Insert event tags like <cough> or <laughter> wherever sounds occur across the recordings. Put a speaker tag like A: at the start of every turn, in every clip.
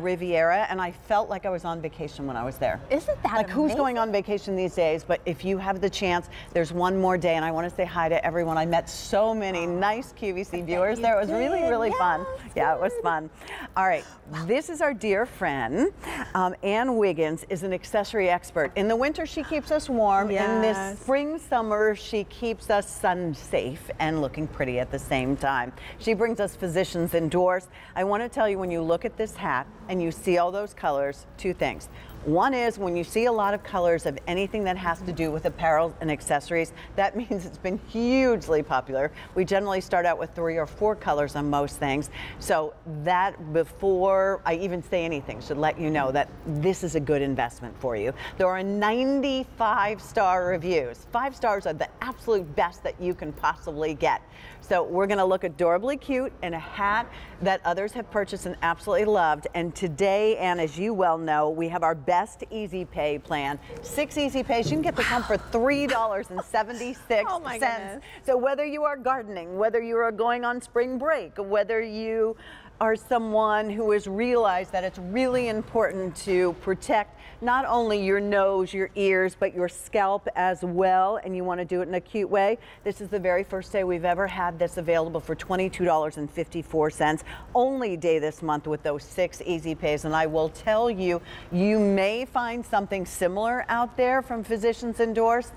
A: Riviera, and I felt like I was on vacation when I was there.
B: Isn't that amazing?
A: like
B: amazing?
A: who's going on vacation these days? But if you have the chance, there's one more day, and I want to say hi to everyone. I met so many <gasps> nice QVC viewers there. It was really,
B: did.
A: really fun.
B: Yes,
A: Yeah, it was fun. All right, this is our dear friend. Um, Ann Wiggins is an accessory expert. In the winter, she keeps us warm.
B: Yes.
A: In this spring, summer, she keeps us sun safe and looking pretty at the same time. She brings us Physicians Endorsed. I want to tell you when you look at this hat and you see all those colors, two things. One is when you see a lot of colors of anything that has to do with apparel and accessories, that <laughs> means it's been hugely popular. We generally start out with three or four colors on most things. So that before I even say anything should let you know that this is a good investment for you. There are 95 star reviews. Five stars are the absolute best that you can possibly get. So we're going to look adorably cute in a hat that others have purchased and absolutely loved. And today, and as you well know, we have our best easy pay plan. Six easy pays. You can get this home for $3.76. <laughs>
B: Oh my goodness.
A: So whether you are gardening, whether you are going on spring break, whether you are someone who has realized that it's really important to protect not only your nose, your ears, but your scalp as well, and you want to do it in a cute way, this is the very first day we've ever had this available for $22.54. Only day this month with those six easy pays. And I will tell you, you may find something similar out there from Physicians Endorsed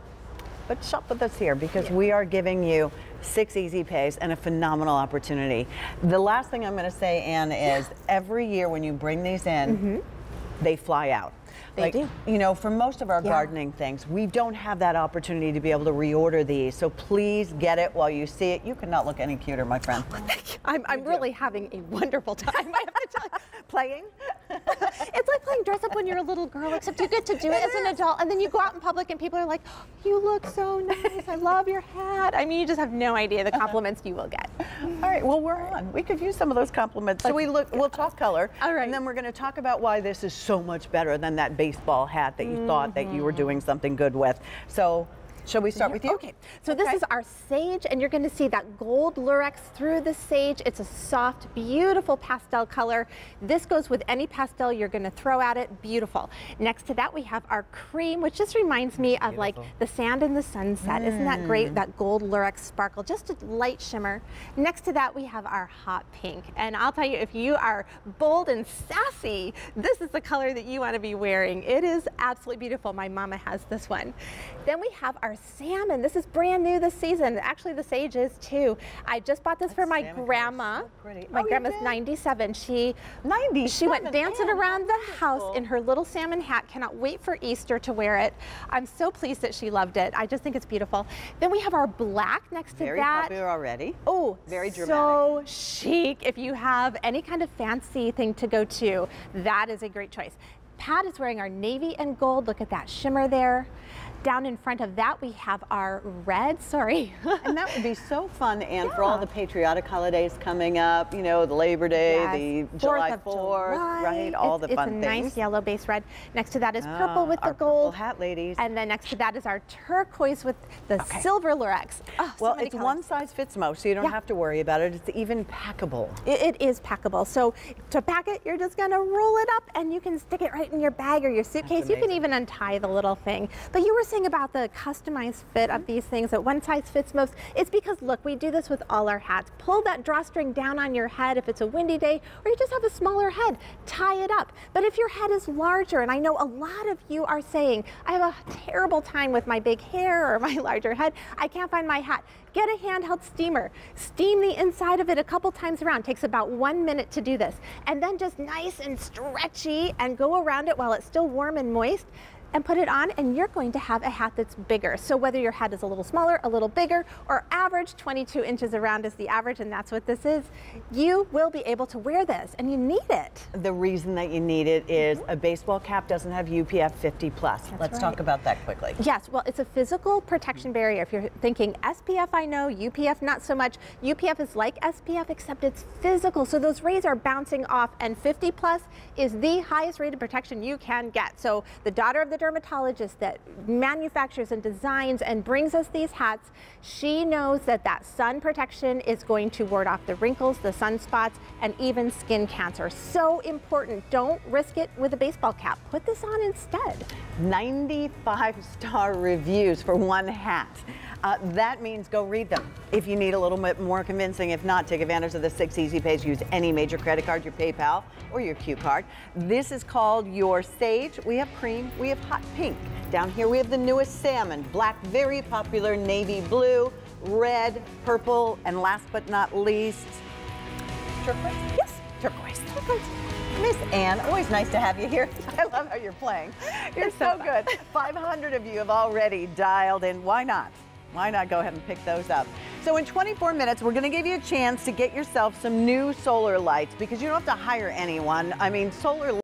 A: but shop with us here because we are giving you six easy pays and a phenomenal opportunity. The last thing I'm going to say, Ann, is every year when you bring these in, mm-hmm. they fly out.
B: They
A: like,
B: do.
A: You know, for most of our
B: Yeah.
A: gardening things, we don't have that opportunity to be able to reorder these. So please get it while you see it. You cannot look any cuter, my friend. <laughs>
B: I'm, I'm really having a wonderful time. I have to tell you.
A: Playing? <laughs>
B: It's like playing dress up when you're a little girl, except you get to do it, as an adult, and then you go out in public and people are like, "You look so nice. I love your hat." I mean, you just have no idea the uh-huh. compliments you will get.
A: All right, well, we're on. We could use some of those compliments. So we look, we'll talk color.
B: All right.
A: And then we're going to talk about why this is so much better than that baseball hat that you thought that you were mm-hmm. doing something good with. So, shall we start with you?
B: Okay, so this is our sage, and you're going to see that gold lurex through the sage. It's a soft, beautiful pastel color. This goes with any pastel you're going to throw at it. Beautiful. Next to that, we have our cream, which just reminds me of like the sand in the sunset. Isn't that great? Mm. That gold lurex sparkle, just a light shimmer. Next to that, we have our hot pink. And I'll tell you, if you are bold and sassy, this is the color that you want to be wearing. It is absolutely beautiful. My mama has this one. Then we have our salmon. This is brand new this season. Actually, the sage is too. I just bought this for my
A: salmon color is
B: grandma.
A: so.
B: My
A: Oh,
B: grandma's 97. She
A: 97,
B: She went dancing
A: man,
B: around the house in her little salmon hat. Cannot wait for Easter to wear it. I'm so pleased that she loved it. I just think it's beautiful. Then we have our black next to
A: Very
B: that.
A: popular already.
B: Oh,
A: Very dramatic.
B: So chic. If you have any kind of fancy thing to go to, that is a great choice. Pat is wearing our navy and gold. Look at that shimmer there. Down in front of that, we have our red. Sorry.
A: And that would be <laughs> so fun, and for all the patriotic holidays coming up, you know, the Labor Day,
B: Yes.
A: the July
B: of
A: 4th,
B: July.
A: right? All
B: It's-
A: the fun things.
B: It's a
A: things.
B: nice yellow base red. Next to that is
A: Ah,
B: purple with
A: our
B: the
A: purple
B: gold.
A: hat, ladies.
B: And then next to that is our turquoise with the silver lurex. Oh,
A: well,
B: many
A: it's
B: colors.
A: one size fits most, so you don't
B: Yeah.
A: have to worry about it. It's even packable.
B: It, it is packable. So to pack it, you're just gonna roll it up and you can stick it right in your bag or your suitcase. You can even untie the little thing. But you were saying about the customized fit of mm-hmm. these things that one size fits most. It's because look, we do this with all our hats. Pull that drawstring down on your head if it's a windy day, or you just have a smaller head, tie it up. But if your head is larger, and I know a lot of you are saying, I have a terrible time with my big hair or my <laughs> larger head, I can't find my hat. Get a handheld steamer. Steam the inside of it a couple times around. Takes about one minute to do this. And then just nice and stretchy and go around it while it's still warm and moist and put it on and you're going to have a hat that's bigger. So whether your head is a little smaller, a little bigger, or average, 22 inches around is the average and that's what this is, you will be able to wear this and you need it.
A: The reason that you need it is mm-hmm. a baseball cap doesn't have UPF 50 plus. Let's
B: right.
A: talk about that quickly.
B: Yes, well, it's a physical protection barrier. If you're thinking SPF, I know, UPF, not so much. UPF is like SPF, except it's physical. So those rays are bouncing off, and 50 plus is the highest rated protection you can get. So the daughter of the dermatologist that manufactures and designs and brings us these hats, she knows that that sun protection is going to ward off the wrinkles, the sunspots, and even skin cancer. So important. Don't risk it with a baseball cap. Put this on instead.
A: 95 star reviews for one hat. Uh, that means go read them. If you need a little bit more convincing, if not, take advantage of the six easy pays. Use any major credit card, your PayPal or your Q card. This is called your Sage. We have cream, we have hot pink. Down here we have the newest salmon, black, very popular navy blue, red, purple, and last but not least, turquoise? Yes, turquoise. Turquoise. Miss Ann, always nice to have you here. <laughs> I love how you're playing. You're so good. <laughs> 500 of you have already dialed in. Why not? Why not go ahead and pick those up? So in 24 minutes, we're going to give you a chance to get yourself some new solar lights because you don't have to hire anyone. I mean, solar